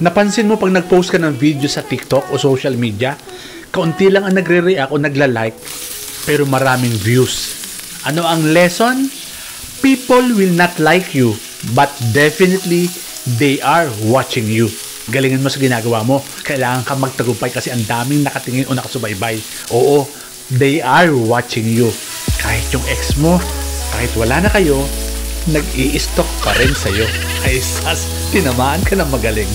Napansin mo pag nag-post ka ng video sa TikTok o social media, kaunti lang ang nagre-react o nagla-like, pero maraming views. Ano ang lesson? People will not like you, but definitely they are watching you. Galingan mo sa ginagawa mo. Kailangan ka magtagumpay kasi ang daming nakatingin o nakasubaybay. Oo, they are watching you. Kahit yung ex mo, kahit wala na kayo, nag-i-stalk pa rin sa'yo. Ay sas, tinamaan ka ng magaling.